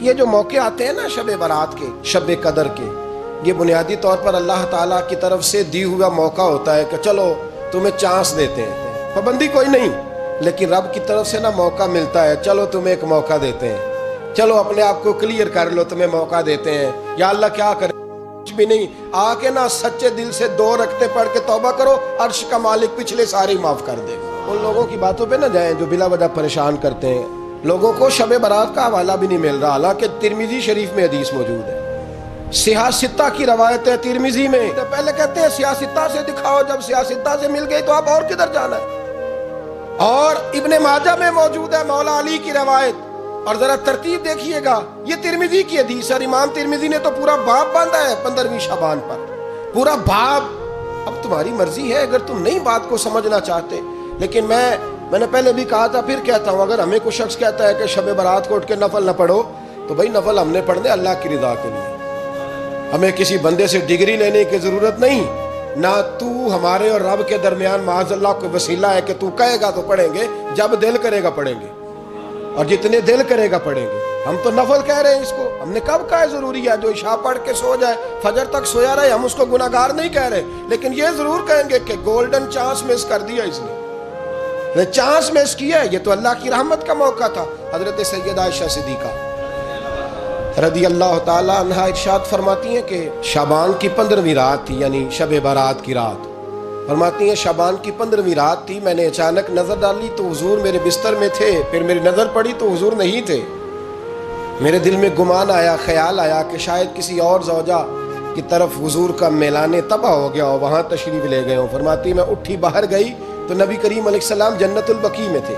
ये जो मौके आते हैं ना शब बारात के, शब कदर के, ये बुनियादी तौर पर अल्लाह ताला की तरफ़ से दी हुआ मौका होता है कि चलो तुम्हें चांस देते हैं। पाबंदी कोई नहीं, लेकिन रब की तरफ़ से ना मौका मिलता है, चलो तुम्हें एक मौका देते हैं। चलो अपने आप को क्लियर कर लो, तुम्हें मौका देते हैं। या अल्लाह क्या करे? कुछ भी नहीं, आके ना सच्चे दिल से दो रखते पढ़ के तौबा करो, अर्श का मालिक पिछले सारे माफ़ कर दे। उन लोगों की बातों पे ना जाएँ जो बिला वजह परेशान करते हैं। लोगों को शब बारात का हवाला भी नहीं मिल रहा। हालाँकि तिरमिजी शरीफ में हदीस मौजूद है। सियासिता की रवायत है तिरमिजी में। तो पहले कहते हैं सियासिता से दिखाओ, जब सियासिता से मिल गई तो आप और किधर जाना है? और इब्ने माजा में मौजूद है मौला अली की रवायत। और जरा तरतीब देखिएगा, ये तिरमिजी की हदीस और इमाम तिरमिजी ने तो पूरा बाप बांधा है पंद्रहवीं शाबान पर। पूरा बाप अब तुम्हारी मर्ज़ी है, अगर तुम नई बात को समझना चाहते। लेकिन मैं मैंने पहले भी कहा था, फिर कहता हूँ, अगर हमें कोई शख्स कहता है कि शब बारात को उठ के नफल न पढ़ो तो भाई नफल हमने पढ़ने अल्लाह की रिदा के लिए। हमें किसी बंदे से डिग्री लेने की ज़रूरत नहीं। ना तू हमारे और रब के दरमियान माजल्ला को वसीला है कि तू कहेगा तो पढ़ेंगे, जब दिल करेगा पढ़ेंगे। और जितने दिल करेगा पढ़ेंगे। हम तो नफल कह रहे हैं इसको। हमने कब कहा ज़रूरी है, जो इशा पढ़ के सो जाए, फजर तक सोया रहे, हम उसको गुनागार नहीं कह रहे। लेकिन ये ज़रूर कहेंगे कि गोल्डन चांस मिस कर दिया इसने। चांस मिस किया ये तो अल्लाह की रहमत का मौका था, हज़रत सैयद आयशा सिद्दीका। रदी अल्लाह तहा इर्शाद फरमाती हैं कि शाबान की पंद्रहवीं रात थी, यानी शब बारात की रात। फरमाती हैं, शाबान की पंद्रहवीं रात थी, मैंने अचानक नज़र डाली तो हुजूर मेरे बिस्तर में थे, फिर मेरी नज़र पड़ी तो हुजूर नहीं थे। मेरे दिल में गुमान आया, ख्याल आया कि शायद किसी और जौजा की तरफ़ हुजूर का मेलाने तबाह हो गया हो वहाँ तशरीफ़ ले गए हो। फरमाती, मैं उठी बाहर गई तो नबी करीम सलाम जन्नतुल में थे।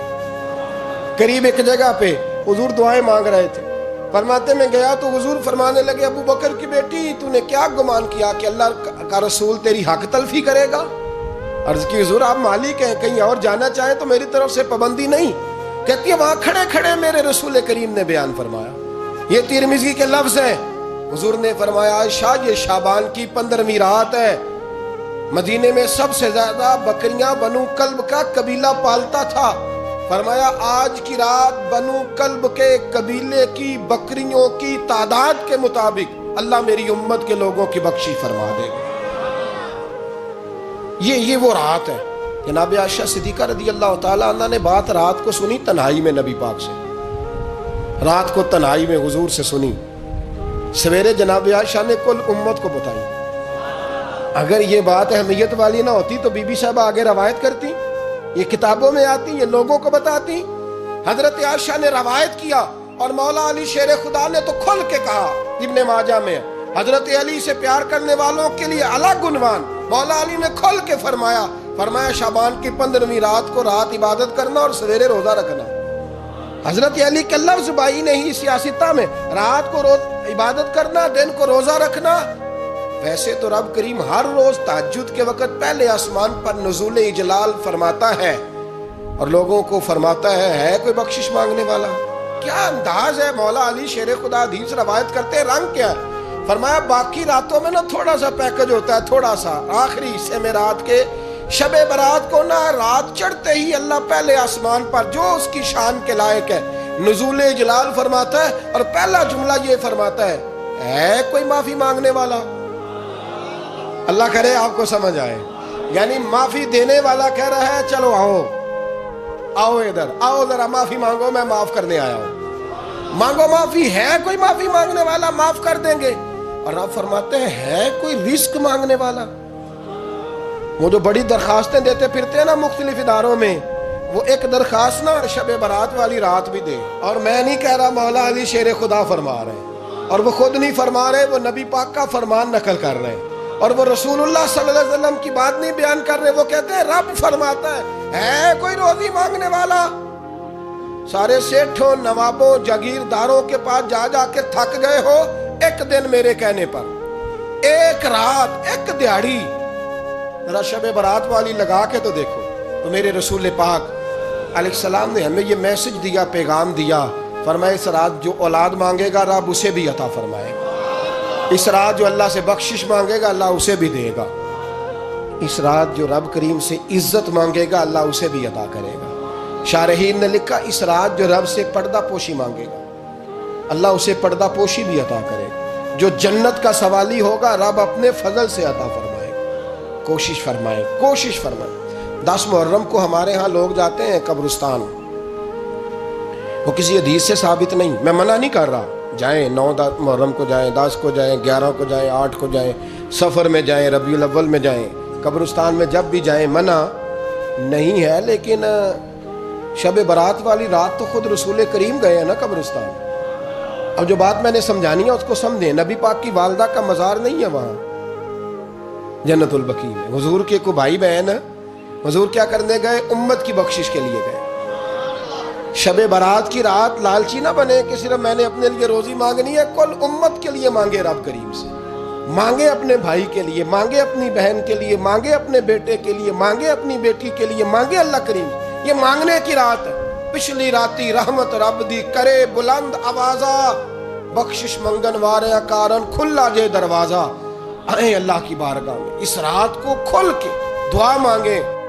करीब एक जगह पे हुजूर दुआएँ मांग रहे थे। फरमाते, में गया तो हुजूर फरमाने लगे, अबू बकर की बेटी, तूने क्या गुमान किया कि अल्लाह का रसूल तेरी हक तलफी करेगा? अर्ज़ की, हुजूर, आप मालिक हैं, कहीं और जाना चाहे तो मेरी तरफ़ से पाबंदी नहीं। कहती है, वहाँ खड़े खड़े मेरे रसूल करीम ने बयान फरमाया। ये तिरमिजी के लफ्ज हैं। हुजूर ने फरमाया शाह ये शाबान की पंद्रहवीं रात है। मदीने में सबसे ज़्यादा बकरियाँ बनु कल्ब का कबीला पालता था। फरमाया, आज की रात बनु कल्ब के कबीले की बकरियों की तादाद के मुताबिक अल्लाह मेरी उम्मत के लोगों की बख्शी फरमा देगा ये ये वो रात है। जनाब आशा सिद्दीका रदी अल्लाह तला ने बात रात को सुनी तन्हाई में नबी पाक से। रात को तन्हाई में हुजूर से सुनी। सवेरे जनाब आशा ने कुल उम्मत को बताई। अगर ये बात अहमियत वाली ना होती तो बीबी साहब आगे रवायत करती, ये किताबों में आती, ये लोगों को बताती। हज़रत आशा ने रवायत किया और मौला अली शेर खुदा ने तो खुल के कहा, इब्ने माजा में, हज़रत अली से प्यार करने वालों के लिए अलग गुनवान मौला अली ने खुल के फरमाया फरमाया, शाबान की पंद्रहवीं रात को रात इबादत करना और सवेरे रोजा रखना। हज़रत अली के लफ्ज बाई ने ही सियासता में रात को रोज इबादत करना, दिन को रोजा रखना वैसे तो रब करीम हर रोज ताजुद के वक्त पहले आसमान पर नजूल इजलाल फरमाता है और लोगों को फरमाता है है कोई बख्शिश मांगने वाला? क्या अंदाज है मौला अली शेर खुदा हदीस रवायत करते हैं? रंग क्या फरमाया, बाकी रातों में ना थोड़ा सा पैकेज होता है, थोड़ा सा। आखिरी हिस्से में रात के शब बरात को ना रात चढ़ते ही अल्लाह पहले आसमान पर, जो उसकी शान के लायक है, नजूल जलाल फरमाता है और पहला जुमला ये फरमाता है है कोई माफ़ी मांगने वाला? अल्लाह करे, आपको समझ आए। यानी माफ़ी देने वाला कह रहा है, चलो आओ आओ इधर, आओ, जरा माफ़ी मांगो, मैं माफ़ करने आया हूँ। मांगो माफ़ी है कोई माफ़ी मांगने वाला? माफ़ कर देंगे। और आप फरमाते हैं, है कोई रिस्क मांगने वाला? वो जो बड़ी दरखास्तें देते फिरते हैं ना मुख्तलिफ़ इदारों में, वो एक दरखास्त ना शब बारात वाली रात भी दे। और मैं नहीं कह रहा, मौला अली शेर खुदा फरमा रहे और वो खुद नहीं फरमा रहे, वो नबी पाक का फरमान नकल कर रहे हैं। और वो रसूलुल्लाह सल्लल्लाहु अलैहि वसल्लम की बात नहीं बयान कर रहे, वो कहते हैं, रब फरमाता है है कोई रोजी मांगने वाला? सारे सेठों, नवाबों, जागीरदारों के पास जा जाके थक गए हो एक दिन मेरे कहने पर। एक रात, एक दिहाड़ी। शब बारात वाली लगा के तो देखो तो मेरे रसूल पाक सलाम ने हमें ये मैसेज दिया, पैगाम दिया फरमाए इस रात जो औलाद मांगेगा, रब उसे भी अता फरमाएगा। इस रात जो अल्लाह से बख्शिश मांगेगा, अल्लाह उसे भी देगा। इस रात जो रब करीम से इज़्ज़त मांगेगा, अल्लाह उसे भी अदा करेगा। शारहीन ने लिखा, इस रात जो रब से पर्दा पोशी मांगेगा, अल्लाह उसे पर्दा पोशी भी अता करे जो जन्नत का सवाली होगा, रब अपने फजल से अदा फरमाए कोशिश फरमाए कोशिश फरमाए। दस मुहर्रम को हमारे यहाँ लोग जाते हैं कब्रिस्तान। वो किसी हदीस से साबित नहीं, मैं मना नहीं कर रहा। जाएँ, नौ मुहर्रम को जाएँ, दस को जाएँ, ग्यारह को जाएँ, आठ को जाएँ, सफ़र में जाएँ, रबी अव्वल में जाएँ, कब्रिस्तान में जब भी जाएँ, मना नहीं है, लेकिन, शब बारात वाली रात तो खुद रसूल करीम गए हैं ना कब्रिस्तान। अब जो बात मैंने समझानी है, उसको समझे, नबी पाक की वालदा का मज़ार नहीं है वहाँ। जन्नतुल बकी में हजूर के को भाई बहन, हजूर क्या करने गए? उम्मत की बख्शिश के लिए गए। शब बारात की रात लालची ना बने कि सिर्फ़ मैंने अपने लिए रोजी मांगनी है, कुल उम्मत के लिए मांगे रब करीम से। मांगे अपने भाई के लिए, मांगे अपनी बहन के लिए, मांगे अपने बेटे के लिए, मांगे अपनी बेटी के लिए, मांगे अल्लाह करीम। ये मांगने की रात है। पिछली राती रहमत रब दी, करे बुलंद आवाजा। बख्शिश मंगन वारे कारण खुला जे दरवाज़ा। आए अल्लाह की बारगाह में, इस रात को खुल के दुआ मांगे।